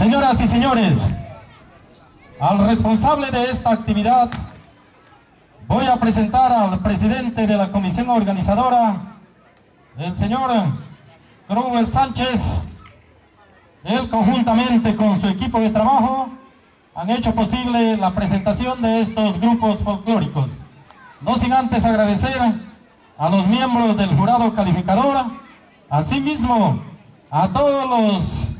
Señoras y señores, al responsable de esta actividad voy a presentar al presidente de la comisión organizadora, el señor Cromwell Sánchez. Él conjuntamente con su equipo de trabajo han hecho posible la presentación de estos grupos folclóricos. No sin antes agradecer a los miembros del jurado calificador, asimismo a todos los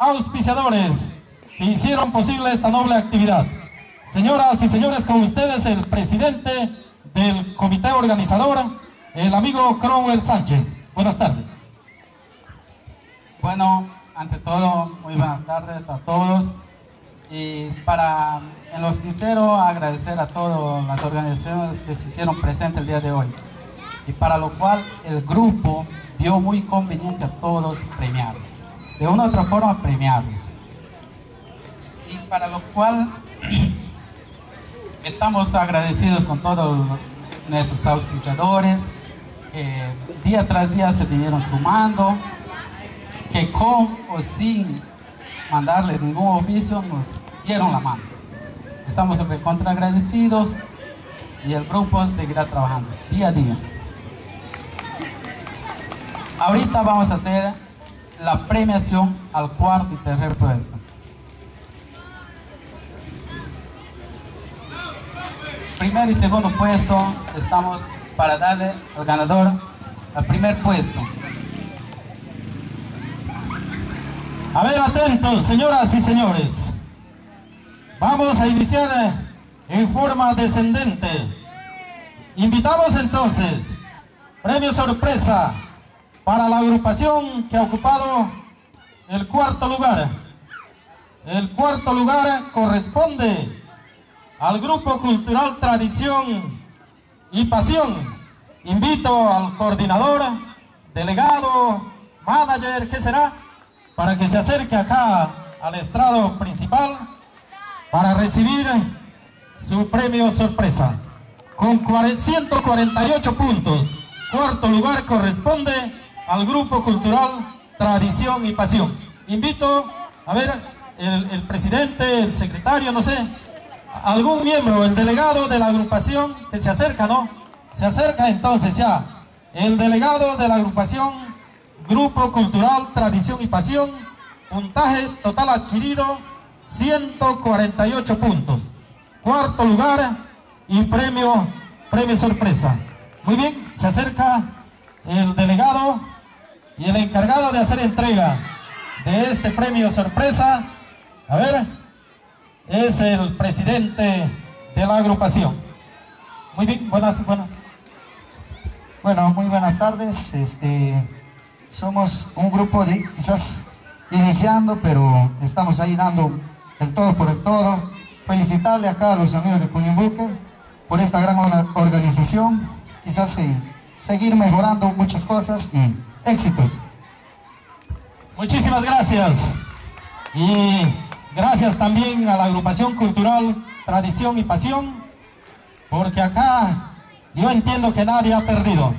auspiciadores que hicieron posible esta noble actividad. Señoras y señores, con ustedes el presidente del comité organizador, el amigo Cromwell Sánchez. Buenas tardes. Bueno, ante todo, muy buenas tardes a todos. Y para, en lo sincero, agradecer a todas las organizaciones que se hicieron presentes el día de hoy. Y para lo cual el grupo vio muy conveniente a todos premiarlos. De una u otra forma, premiarlos. Y para lo cual estamos agradecidos con todos nuestros auspiciadores que día tras día se vinieron sumando, que con o sin mandarles ningún oficio nos dieron la mano. Estamos recontra agradecidos y el grupo seguirá trabajando día a día. Ahorita vamos a hacer la premiación al cuarto y tercer puesto. Primer y segundo puesto estamos para darle al ganador al primer puesto. A ver, atentos, señoras y señores. Vamos a iniciar eh, en forma descendente. Invitamos entonces, premio sorpresa para la agrupación que ha ocupado el cuarto lugar. El cuarto lugar corresponde al Grupo Cultural Tradición y Pasión. Invito al coordinador, delegado, manager, ¿qué será? Para que se acerque acá al estrado principal para recibir su premio sorpresa. Con 148 puntos, cuarto lugar corresponde al Grupo Cultural Tradición y Pasión. Invito a ver el, presidente, el secretario, no sé, algún miembro, el delegado de la agrupación que se acerca, ¿no? Se acerca entonces ya el delegado de la agrupación Grupo Cultural Tradición y Pasión, puntaje total adquirido 148 puntos. Cuarto lugar y premio, premio sorpresa. Muy bien, se acerca el delegado y el encargado de hacer entrega de este premio sorpresa. A ver, es el presidente de la agrupación. Muy bien, buenas, buenas. Bueno, muy buenas tardes. Este, somos un grupo de quizás iniciando, pero estamos ahí dando el todo por el todo. Felicitarle acá a los amigos de Puñumbuque por esta gran organización. Quizás eh, seguir mejorando muchas cosas y éxitos. Muchísimas gracias. Y gracias también a la agrupación cultural Tradición y Pasión, porque acá yo entiendo que nadie ha perdido.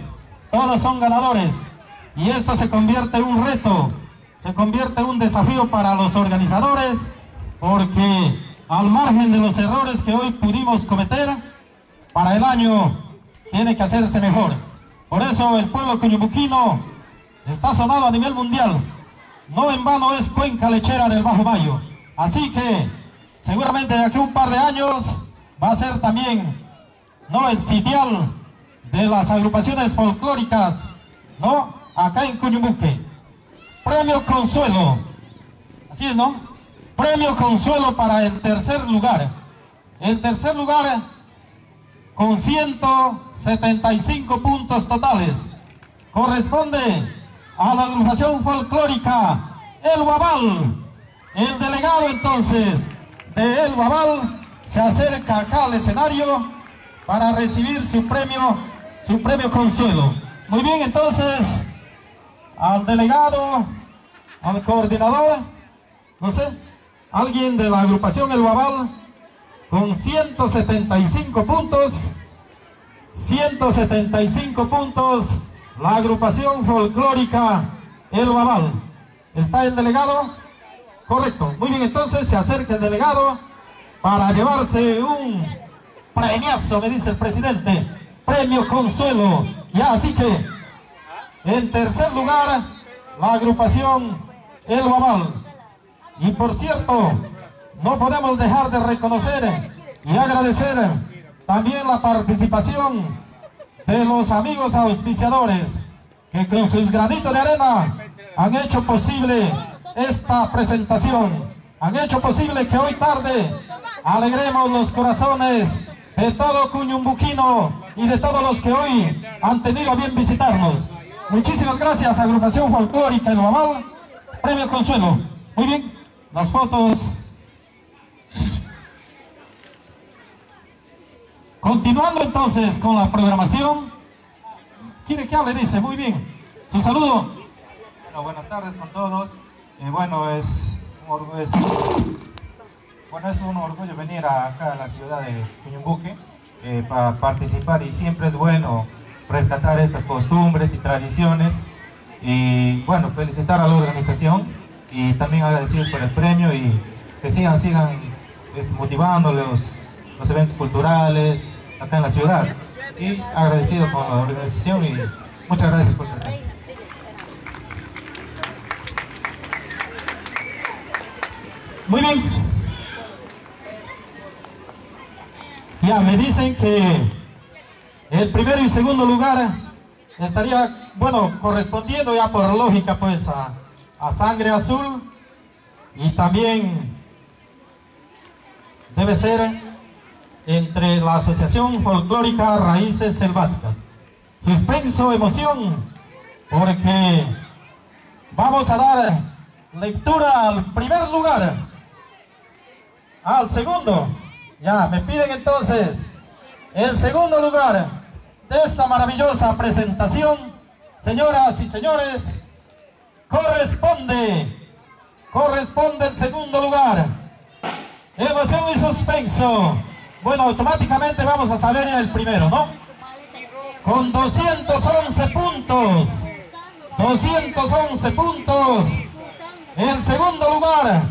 Todos son ganadores. Y esto se convierte en un reto, se convierte en un desafío para los organizadores, porque al margen de los errores que hoy pudimos cometer, para el año tiene que hacerse mejor. Por eso el pueblo cuñubuquino está sonado a nivel mundial. No en vano es cuenca lechera del Bajo Mayo. Así que seguramente de aquí a un par de años va a ser también no el sitial de las agrupaciones folclóricas, ¿no? Acá en Cuñumuque. Premio Consuelo. Así es, ¿no? Premio Consuelo para el tercer lugar. El tercer lugar con 175 puntos totales. Corresponde a la agrupación folclórica El Guabal. El delegado entonces de El Guabal se acerca acá al escenario para recibir su premio, su premio consuelo. Muy bien, entonces, al delegado, al coordinador, no sé, alguien de la agrupación El Guabal, con 175 puntos, 175 puntos, la agrupación folclórica El Guabal. ¿Está el delegado? Correcto. Muy bien, entonces se acerca el delegado para llevarse un premiazo, me dice el presidente. Premio Consuelo. Ya, así que, en tercer lugar, la agrupación El Bamal. Y por cierto, no podemos dejar de reconocer y agradecer también la participación de los amigos auspiciadores que con sus granitos de arena han hecho posible esta presentación. Han hecho posible que hoy tarde alegremos los corazones de todo Cuñumbuquino y de todos los que hoy han tenido bien visitarnos. Muchísimas gracias, Agrupación Folclórica El Mamal, Premio Consuelo. Muy bien, las fotos. Continuando entonces con la programación. ¿Quiere que hable? Dice, muy bien. Su saludo. Bueno, buenas tardes con todos. Eh, bueno, es un orgullo, bueno, es un orgullo venir acá a la ciudad de Cuñumbuque eh, para participar y siempre es bueno rescatar estas costumbres y tradiciones y bueno, felicitar a la organización y también agradecidos por el premio y que sigan, sigan motivando los, los eventos culturales acá en la ciudad y agradecido con la organización y muchas gracias por estar. Muy bien. Ya, me dicen que el primero y segundo lugar estaría, bueno, correspondiendo ya por lógica pues a, a Sangre Azul y también debe ser entre la Asociación Folclórica Raíces Selváticas. Suspenso, emoción, porque vamos a dar lectura al primer lugar al segundo. Ya, me piden entonces el segundo lugar de esta maravillosa presentación. Señoras y señores, corresponde, corresponde el segundo lugar. Emoción y suspenso. Bueno, automáticamente vamos a saber el primero, ¿no? Con 211 puntos. 211 puntos. El segundo lugar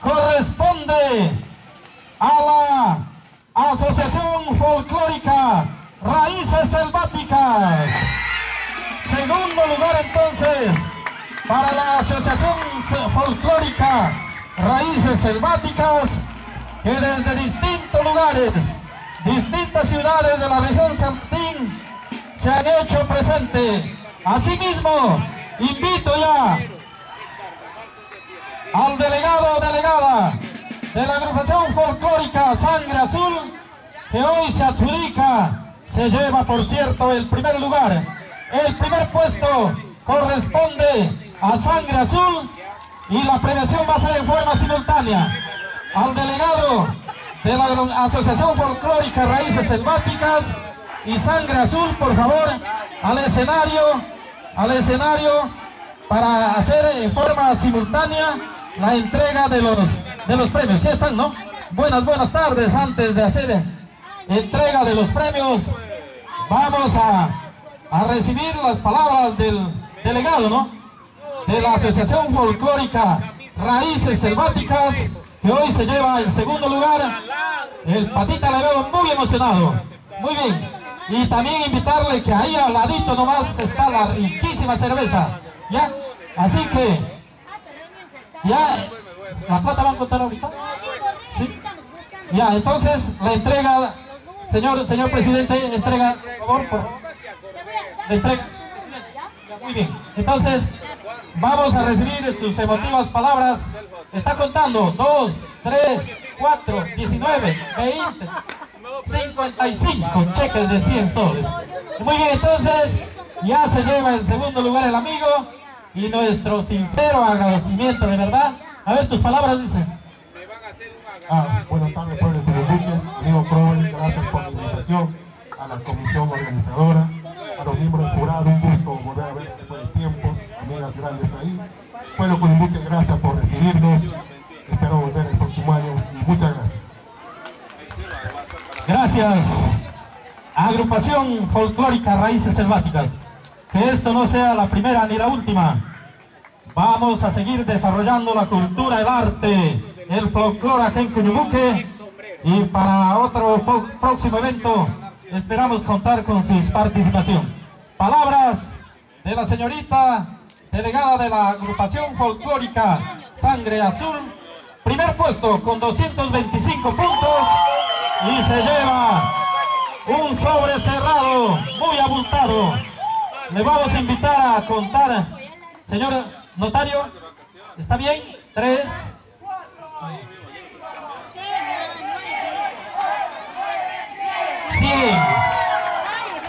corresponde a la Asociación Folclórica Raíces Selváticas. Segundo lugar entonces para la Asociación Folclórica Raíces Selváticas que desde distintos lugares, distintas ciudades de la región Santín se han hecho presente. Asimismo, invito ya al delegado o delegada de la agrupación folclórica Sangre Azul, que hoy se adjudica, se lleva por cierto el primer lugar. El primer puesto corresponde a Sangre Azul y la premiación va a ser en forma simultánea. Al delegado de la Asociación Folclórica Raíces Selváticas y Sangre Azul, por favor, al escenario, al escenario para hacer en forma simultánea la entrega de los de los premios. Ya están, ¿no? Buenas, buenas tardes. Antes de hacer entrega de los premios, vamos a, a recibir las palabras del delegado, ¿no? De la Asociación Folclórica Raíces Selváticas, que hoy se lleva en segundo lugar. El patita le veo muy emocionado. Muy bien. Y también invitarle que ahí al ladito nomás está la riquísima cerveza. ¿Ya? Así que, ya ¿La plata va a contar ahorita? Sí. Ya, entonces la entrega, señor, señor presidente, entrega, por favor, por La entrega. Muy bien. Entonces, vamos a recibir sus emotivas palabras. Está contando. 2, 3, 4, 19, 20, 55 cheques de 100 soles. Muy bien, entonces, ya se lleva el segundo lugar el amigo y nuestro sincero agradecimiento de verdad a ver, tus palabras, dice. Ah, buenas tardes, pueblo de amigo Crowell, gracias por la invitación a la comisión organizadora, a los miembros del jurado, un gusto volver a ver grandes ahí. Pueblo Buque, gracias por recibirnos, espero volver el próximo año y muchas gracias. Gracias. Agrupación Folclórica Raíces Selváticas. Que esto no sea la primera ni la última. Vamos a seguir desarrollando la cultura, el arte, el folclore acá en Cuñubuque. Y para otro próximo evento esperamos contar con sus participación. Palabras de la señorita delegada de la agrupación folclórica Sangre Azul. Primer puesto con 225 puntos y se lleva un sobre cerrado muy abultado. Le vamos a invitar a contar, señor notario, ¿está bien? Tres. Cien.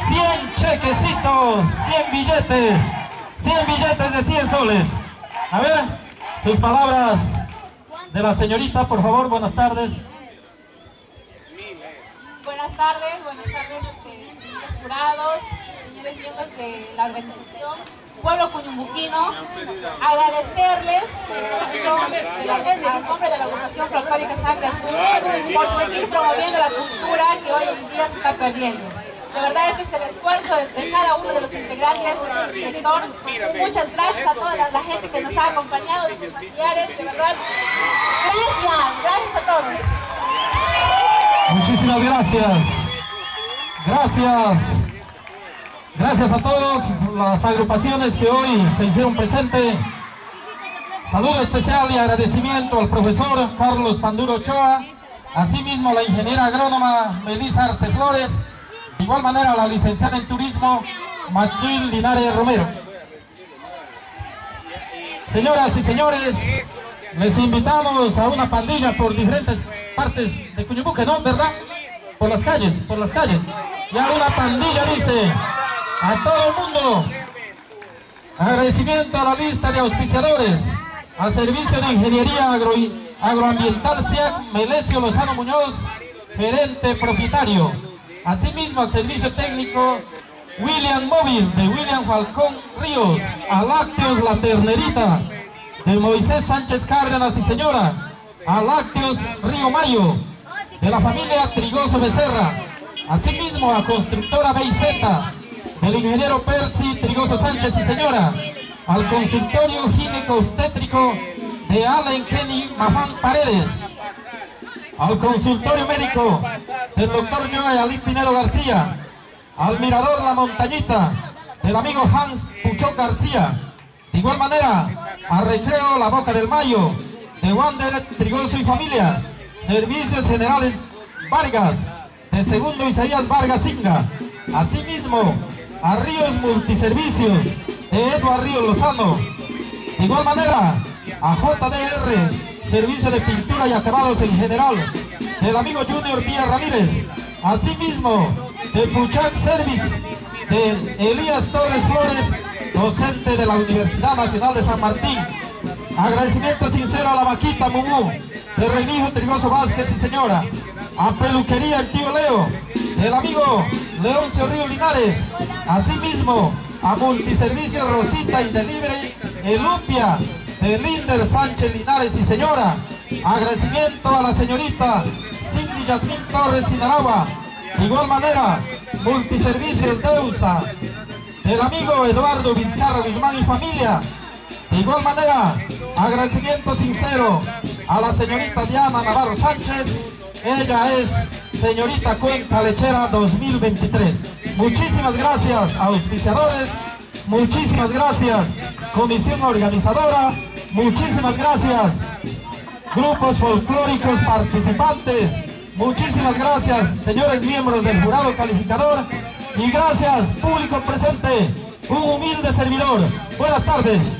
Cien chequecitos, cien billetes, cien billetes de 100 soles. A ver, sus palabras de la señorita, por favor, buenas tardes. Buenas tardes, buenas tardes, este, señores jurados, señores miembros de la organización pueblo cuñumbuquino, agradecerles de corazón, de la, al nombre de la agrupación folclórica Sangre Azul, por seguir promoviendo la cultura que hoy en día se está perdiendo. De verdad, este es el esfuerzo de, cada uno de los integrantes de este sector. Muchas gracias a toda la, gente que nos ha acompañado, de mis familiares, de verdad. Gracias, gracias a todos. Muchísimas gracias. Gracias. Gracias a todas las agrupaciones que hoy se hicieron presente. Saludo especial y agradecimiento al profesor Carlos Panduro Ochoa, asimismo a la ingeniera agrónoma Melissa Arce Flores, de igual manera a la licenciada en turismo Matsuil Linares Romero. Señoras y señores, les invitamos a una pandilla por diferentes partes de Cuñubuque, ¿no? ¿Verdad? Por las calles, por las calles. Ya una pandilla dice a todo el mundo. Agradecimiento a la lista de auspiciadores, al Servicio de Ingeniería Agroambiental SIAC Melesio Lozano Muñoz, gerente propietario. Asimismo al Servicio Técnico William Móvil de William Falcón Ríos, a Lácteos La Ternerita de Moisés Sánchez Cárdenas y señora, a Lácteos Río Mayo de la familia Trigoso Becerra, asimismo a Constructora BZ el ingeniero Percy Trigoso Sánchez y señora, al consultorio gineco-obstétrico de Allen Kenny Mafán Paredes, al consultorio médico del doctor Joe Ali Pinedo García, al mirador La Montañita del amigo Hans Puchó García, de igual manera al recreo La Boca del Mayo de Wander Trigoso y familia, Servicios Generales Vargas, de segundo Isaías Vargas Inga, asimismo a Ríos Multiservicios de Eduardo Río Lozano. De igual manera, a JDR, Servicio de Pintura y Acabados en general, del amigo Junior Díaz Ramírez. Asimismo, de Puchac Service, de Elías Torres Flores, docente de la Universidad Nacional de San Martín. Agradecimiento sincero a la vaquita Mumú, de Remijo Trigoso Vázquez y señora. A Peluquería El Tío Leo, del amigo Leoncio Río Linares, asimismo a Multiservicios Rosita y Delivery Elupia de Linder Sánchez Linares y señora, agradecimiento a la señorita Cindy Yasmín Torres Sinaragua, de igual manera Multiservicios Deusa, del amigo Eduardo Vizcarra Guzmán y familia, de igual manera agradecimiento sincero a la señorita Diana Navarro Sánchez, ella es señorita Cuenca Lechera 2023. Muchísimas gracias auspiciadores, muchísimas gracias comisión organizadora, muchísimas gracias grupos folclóricos participantes, muchísimas gracias señores miembros del jurado calificador y gracias público presente, un humilde servidor. Buenas tardes.